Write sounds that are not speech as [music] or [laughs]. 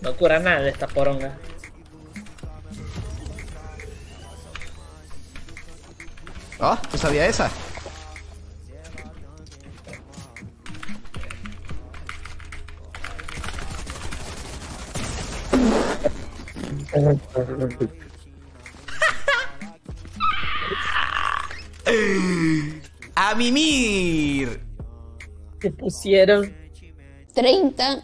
No cura nada de esta poronga. Oh, ¿no sabía esa? [laughs] ¡A mimir! te pusieron? 30